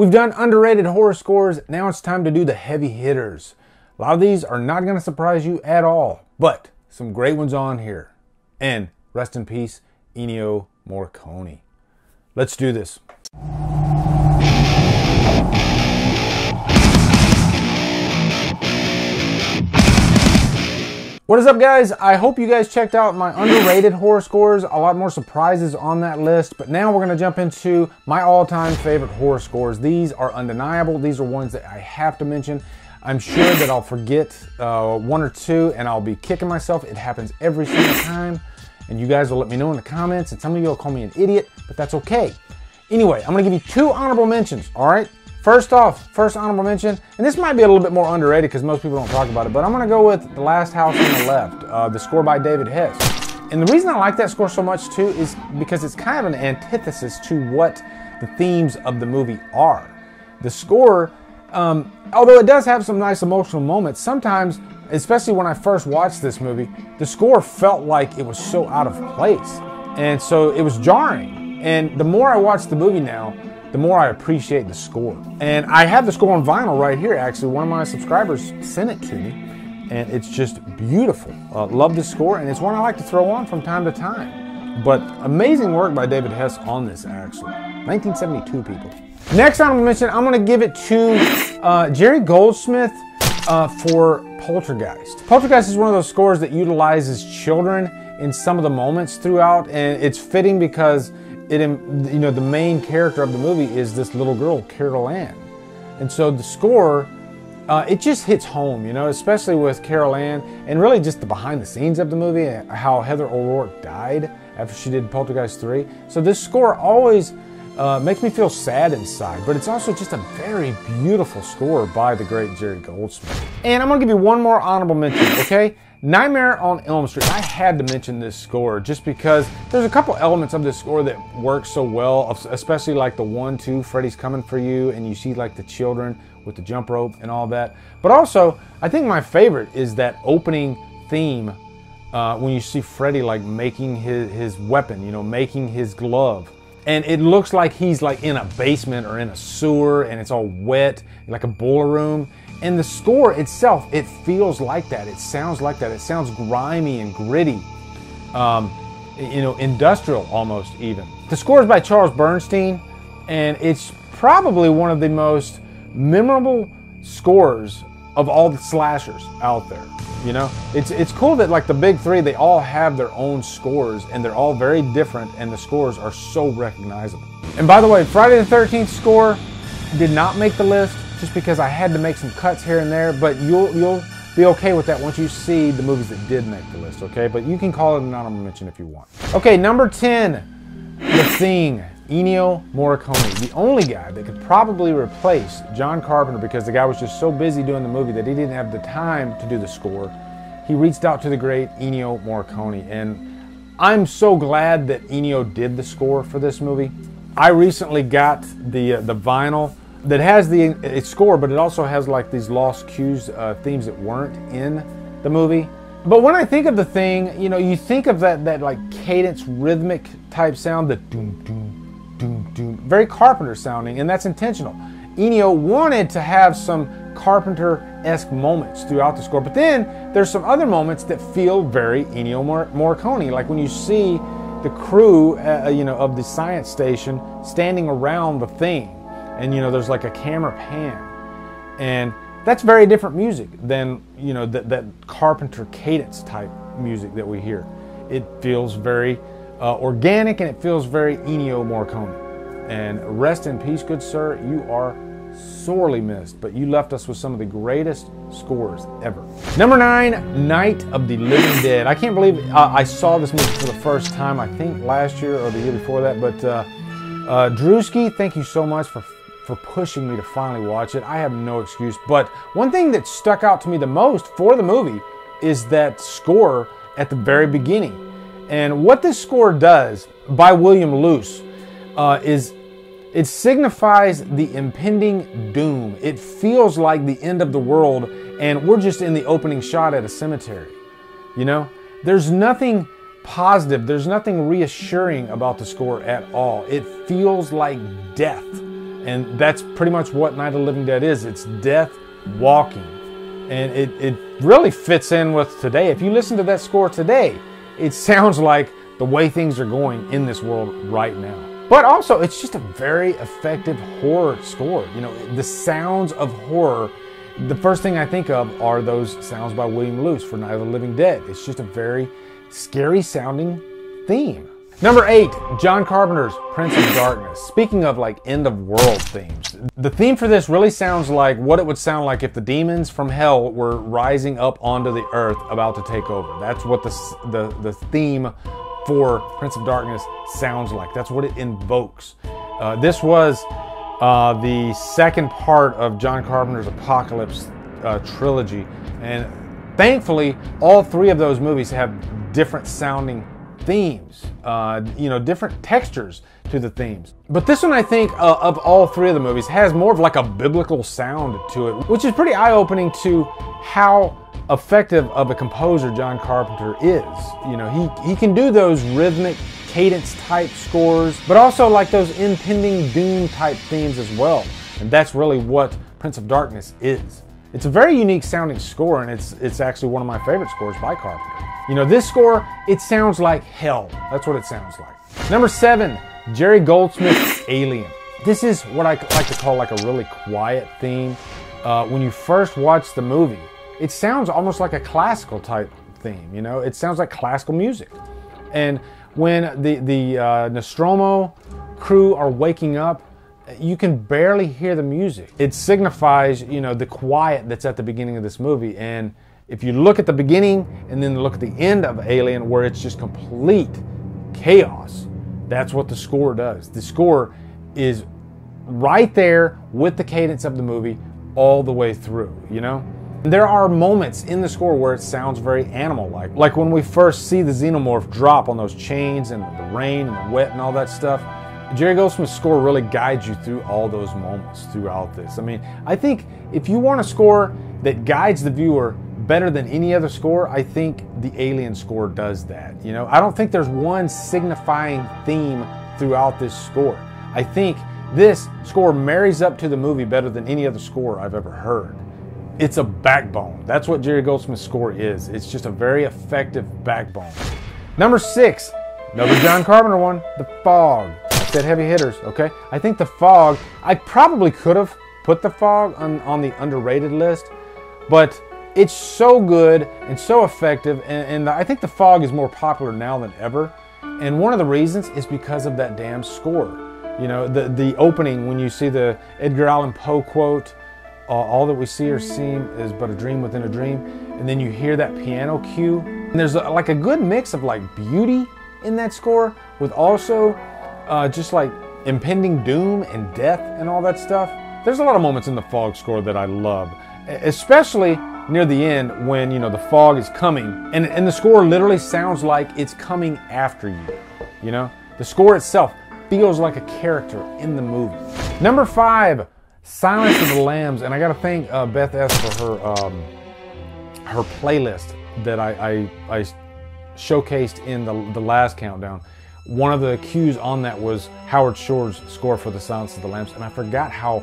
We've done underrated horror scores. Now it's time to do the heavy hitters. A lot of these are not going to surprise you at all, but some great ones on here. And rest in peace, Ennio Morricone. Let's do this. What is up, guys? I hope you guys checked out my underrated horror scores. A lot more surprises on that list, but now we're going to jump into my all time favorite horror scores. These are undeniable. These are ones that I have to mention. I'm sure that I'll forget uh, one or two and I'll be kicking myself. It happens every single time. And you guys will let me know in the comments, and some of you will call me an idiot, but that's okay. Anyway, I'm going to give you two honorable mentions, all right? First off, first honorable mention, and this might be a little bit more underrated because most people don't talk about it, but I'm to go with The Last House on the Left, uh, the score by David Hess. And the reason I like that score so much too is because it's kind of an antithesis to what the themes of the movie are. The score, um, although it does have some nice emotional moments, sometimes, especially when I first watched this movie, the score felt like it was so out of place. And so it was jarring. And the more I watch the movie now, the more I appreciate the score. And I have the score on vinyl right here, actually. One of my subscribers sent it to me, and it's just beautiful. Uh, love the score, and it's one I like to throw on from time to time. But amazing work by David Hess on this, actually. 1972, people. Next honorable mention, I'm to give it to uh, Jerry Goldsmith uh, for Poltergeist. Poltergeist is one of those scores that utilizes children in some of the moments throughout, and it's fitting because it, you know, the main character of the movie is this little girl, Carol Ann. And so the score, uh, it just hits home, you know, especially with Carol Ann and really just the behind the scenes of the movie, how Heather O'Rourke died after she did Poltergeist 3. So this score always uh, makes me feel sad inside, but it's also just a very beautiful score by the great Jerry Goldsmith. And I'm gonna give you one more honorable mention, okay? Nightmare on Elm Street. I had to mention this score just because there's a couple elements of this score that work so well, especially like the one, two, Freddy's coming for you, and you see like the children with the jump rope and all that. But also, I think my favorite is that opening theme uh, when you see Freddy like making his, his weapon, you know, making his glove. And it looks like he's like in a basement or in a sewer and it's all wet, like a boiler room. And the score itself, it feels like that. It sounds like that. It sounds grimy and gritty, um, you know, industrial almost even. The score is by Charles Bernstein, and it's probably one of the most memorable scores of all the slashers out there. You know, it's it's cool that like the big three, they all have their own scores, and they're all very different, and the scores are so recognizable. And by the way, Friday the 13th score did not make the list just because I had to make some cuts here and there, but you'll you'll be okay with that once you see the movies that did make the list, okay? But you can call it an honorable mention if you want. Okay, number 10, The Thing, Ennio Morricone, the only guy that could probably replace John Carpenter because the guy was just so busy doing the movie that he didn't have the time to do the score. He reached out to the great Ennio Morricone, and I'm so glad that Ennio did the score for this movie. I recently got the uh, the vinyl that has the its score, but it also has like these lost cues, uh, themes that weren't in the movie. But when I think of the thing, you know, you think of that that like cadence, rhythmic type sound, the doom doom doom doom, very Carpenter sounding, and that's intentional. Ennio wanted to have some Carpenter-esque moments throughout the score, but then there's some other moments that feel very Ennio Morricone, like when you see the crew, uh, you know, of the science station standing around the thing and you know there's like a camera pan. And that's very different music than you know that, that carpenter cadence type music that we hear. It feels very uh, organic and it feels very Ennio Morricone. And rest in peace good sir you are sorely missed but you left us with some of the greatest scores ever. Number nine night of the living dead. I can't believe uh, i saw this movie for the first time i think last year or the year before that but uh, uh, Drewski, thank you so much for for pushing me to finally watch it. I have no excuse. But one thing that stuck out to me the most for the movie is that score at the very beginning. And what this score does by William Loose uh, is it signifies the impending doom. It feels like the end of the world, and we're just in the opening shot at a cemetery. You know, there's nothing positive, there's nothing reassuring about the score at all. It feels like death And that's pretty much what Night of the Living Dead is. It's death walking. And it, it really fits in with today. If you listen to that score today, it sounds like the way things are going in this world right now. But also, it's just a very effective horror score. You know, the sounds of horror, the first thing I think of are those sounds by William Loose for Night of the Living Dead. It's just a very scary sounding theme. Number eight, John Carpenter's Prince of Darkness. Speaking of like end of world themes, the theme for this really sounds like what it would sound like if the demons from hell were rising up onto the earth about to take over. That's what the, the, the theme for Prince of Darkness sounds like. That's what it invokes. Uh, this was uh, the second part of John Carpenter's Apocalypse uh, trilogy, and thankfully, all three of those movies have different sounding themes, uh, you know, different textures to the themes. But this one, I think, uh, of all three of the movies, has more of like a biblical sound to it, which is pretty eye opening to how effective of a composer John Carpenter is. You know, he, he can do those rhythmic cadence type scores, but also like those impending doom type themes as well. And that's really what Prince of Darkness is. It's a very unique sounding score, and it's it's actually one of my favorite scores by Carpenter. You know, this score, it sounds like hell. That's what it sounds like. Number seven, Jerry Goldsmith's Alien. This is what I like to call like a really quiet theme. Uh, when you first watch the movie, it sounds almost like a classical type theme. You know, it sounds like classical music. And when the the uh, Nostromo crew are waking up, you can barely hear the music. It signifies, you know, the quiet that's at the beginning of this movie. And if you look at the beginning and then look at the end of Alien, where it's just complete chaos, that's what the score does. The score is right there with the cadence of the movie all the way through, you know? There are moments in the score where it sounds very animal like. Like when we first see the xenomorph drop on those chains and the rain and the wet and all that stuff Jerry Goldsmith's score really guides you through all those moments throughout this. I mean, I think if you want a score that guides the viewer better than any other score, I think the Alien score does that. You know, I don't think there's one signifying theme throughout this score. I think this score marries up to the movie better than any other score I've ever heard. It's a backbone. That's what Jerry Goldsmith's score is. It's just a very effective backbone. Number six, another John Carpenter one, The Fog said heavy hitters, okay? I think the fog, I probably could have put the fog on, on the underrated list, but it's so good and so effective, and, and I think the fog is more popular now than ever. And one of the reasons is because of that damn score. You know, the, the opening when you see the Edgar Allan Poe quote, uh, all that we see or seem is but a dream within a dream, and then you hear that piano cue. And there's a, like a good mix of like beauty in that score with also uh, just like impending doom and death and all that stuff. There's a lot of moments in the fog score that I love, especially near the end when you know the fog is coming and, and the score literally sounds like it's coming after you. You know, the score itself feels like a character in the movie. Number five, Silence of the Lambs, and I got to thank uh, Beth S for her um, her playlist that I, I, I showcased in the, the last countdown one of the cues on that was Howard Shore's score for The Silence of the Lambs, and I forgot how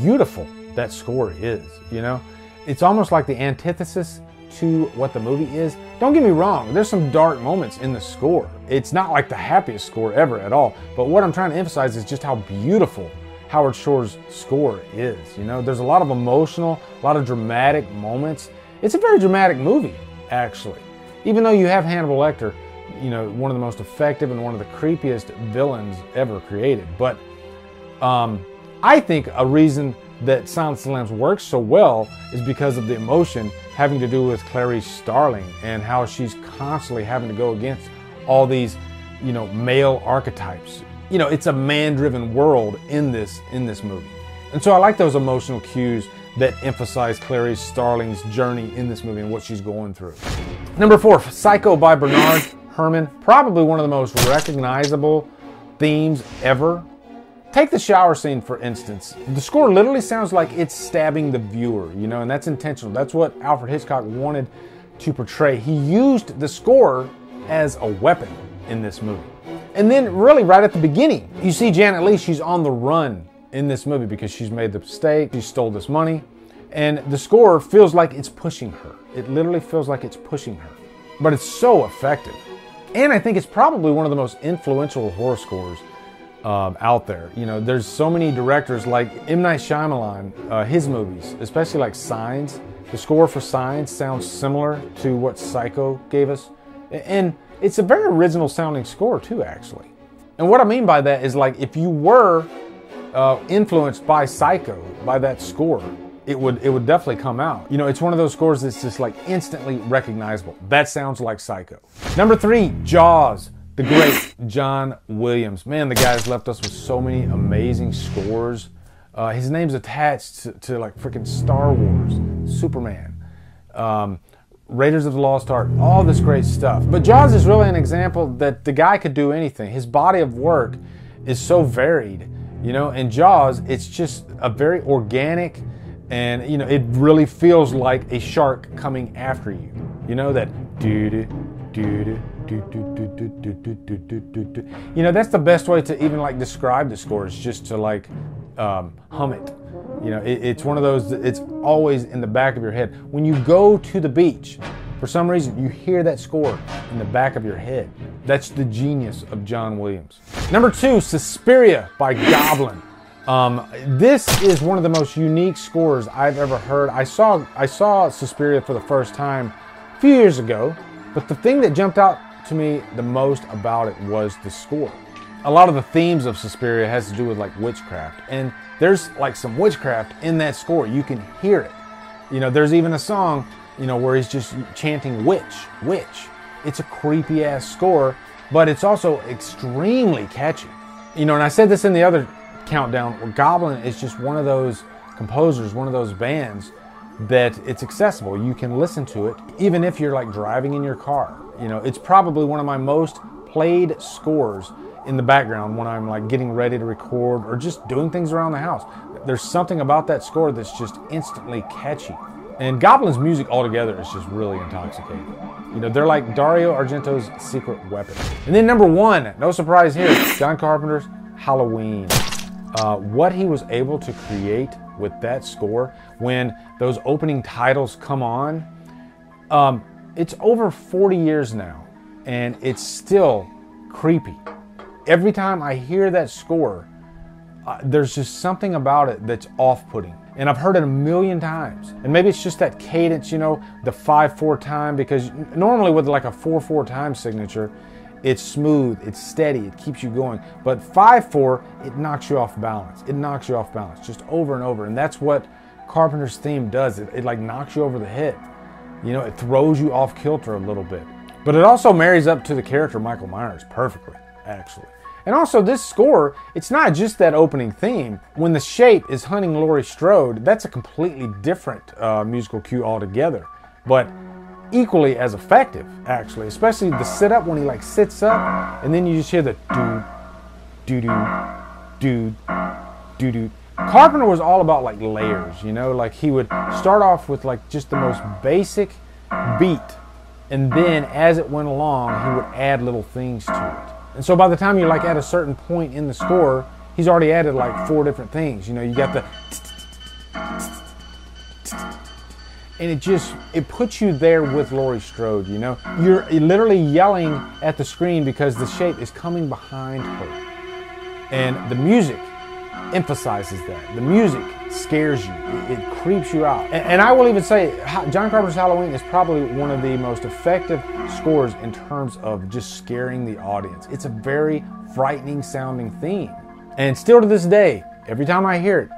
beautiful that score is, you know? It's almost like the antithesis to what the movie is. Don't get me wrong, there's some dark moments in the score. It's not like the happiest score ever at all, but what I'm trying to emphasize is just how beautiful Howard Shore's score is. You know, there's a lot of emotional, a lot of dramatic moments. It's a very dramatic movie, actually. Even though you have Hannibal Lecter, you know, one of the most effective and one of the creepiest villains ever created. But um, I think a reason that the Lambs works so well is because of the emotion having to do with Clarice Starling and how she's constantly having to go against all these, you know, male archetypes. You know, it's a man-driven world in this in this movie. And so I like those emotional cues that emphasize Clarice Starling's journey in this movie and what she's going through. Number four, Psycho by Bernard Herrmann, probably one of the most recognizable themes ever. Take the shower scene, for instance. The score literally sounds like it's stabbing the viewer, you know, and that's intentional. That's what Alfred Hitchcock wanted to portray. He used the score as a weapon in this movie. And then, really, right at the beginning, you see Janet Leigh, she's on the run in this movie because she's made the mistake, she stole this money, and the score feels like it's pushing her. It literally feels like it's pushing her. But it's so effective. And I think it's probably one of the most influential horror scores um, out there. You know, there's so many directors like M. Night Shyamalan, uh, his movies, especially like Signs. The score for Signs sounds similar to what Psycho gave us. And it's a very original sounding score, too, actually. And what I mean by that is like if you were uh, influenced by Psycho, by that score, it would it would definitely come out. You know, it's one of those scores that's just like instantly recognizable. That sounds like Psycho. Number three, Jaws. The great John Williams. Man, the guy's left us with so many amazing scores. Uh, his name's attached to, to like freaking Star Wars, Superman, um, Raiders of the Lost Ark, all this great stuff. But Jaws is really an example that the guy could do anything. His body of work is so varied, you know. In Jaws, it's just a very organic, and you know, it really feels like a shark coming after you. You know that do do do do You know, that's the best way to even like describe the score is just to like um, hum it. You know, it, it's one of those. It's always in the back of your head. When you go to the beach, for some reason, you hear that score in the back of your head. That's the genius of John Williams. Number two, Suspiria by Goblin. Um, this is one of the most unique scores I've ever heard. I saw I saw Suspiria for the first time a few years ago, but the thing that jumped out to me the most about it was the score. A lot of the themes of Suspiria has to do with like witchcraft, and there's like some witchcraft in that score. You can hear it. You know, there's even a song, you know, where he's just chanting witch, witch. It's a creepy ass score, but it's also extremely catchy. You know, and I said this in the other countdown, where Goblin is just one of those composers, one of those bands that it's accessible. You can listen to it even if you're like driving in your car. You know, it's probably one of my most played scores in the background when I'm like getting ready to record or just doing things around the house. There's something about that score that's just instantly catchy. And Goblin's music altogether is just really intoxicating. You know, they're like Dario Argento's secret weapon. And then number one, no surprise here, John Carpenter's Halloween. Uh, what he was able to create with that score when those opening titles come on, um, it's over 40 years now, and it's still creepy. Every time I hear that score, uh, there's just something about it that's off putting. And I've heard it a million times. And maybe it's just that cadence, you know, the 5 4 time, because normally with like a 4 4 time signature, it's smooth, it's steady, it keeps you going. But 5 4, it knocks you off balance. It knocks you off balance just over and over. And that's what Carpenter's theme does. It, it like knocks you over the head. You know, it throws you off kilter a little bit. But it also marries up to the character Michael Myers perfectly, actually. And also, this score, it's not just that opening theme. When the shape is hunting Laurie Strode, that's a completely different uh, musical cue altogether. But equally as effective, actually, especially the sit up when he like sits up, and then you just hear the doo, doo doo, doo, doo doo. Carpenter was all about like layers, you know, like he would start off with like just the most basic beat, and then as it went along, he would add little things to it. And so by the time you're like at a certain point in the score, he's already added like four different things. You know, you got the and it just it puts you there with Laurie Strode. You know, you're literally yelling at the screen because the shape is coming behind her, and the music emphasizes that. The music scares you. It, it creeps you out. And, and, I will even say, John Carpenter's Halloween is probably one of the most effective scores in terms of just scaring the audience. It's a very frightening sounding theme, and still to this day, every time I hear it,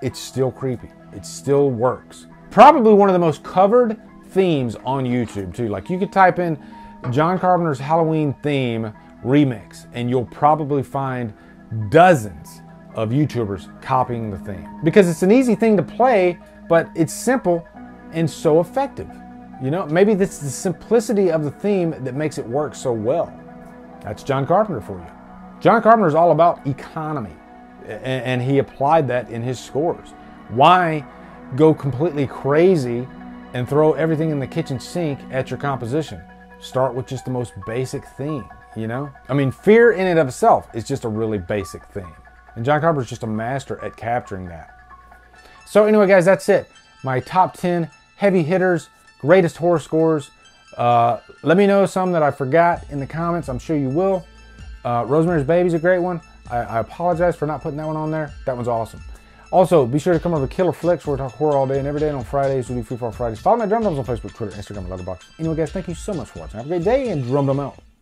it's still creepy. It still works probably one of the most covered themes on YouTube too. Like you could type in John Carpenter's Halloween theme remix and you'll probably find dozens of YouTubers copying the theme. Because it's an easy thing to play, but it's simple and so effective. You know, maybe it's the simplicity of the theme that makes it work so well. That's John Carpenter for you. John Carpenter is all about economy, and he applied that in his scores. Why go completely crazy and throw everything in the kitchen sink at your composition. Start with just the most basic theme, you know? I mean, fear in and of itself is just a really basic theme. And John Carpenter's just a master at capturing that. So anyway, guys, that's it. My top 10 heavy hitters, greatest horror scores. Uh, let me know some that I forgot in the comments. I'm sure you will. Uh, Rosemary's Baby's a great one. I, I, apologize for not putting that one on there. That one's awesome. Also, be sure to come over to Killer Flicks where we talk horror all day and every day. And on Fridays, we do Free Fall Fridays. Follow my Drumdums on Facebook, Twitter, Instagram, and Letterboxd. Anyway, guys, thank you so much for watching. Have a great day and drum them out.